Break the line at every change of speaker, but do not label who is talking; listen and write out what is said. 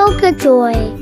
Polka Joy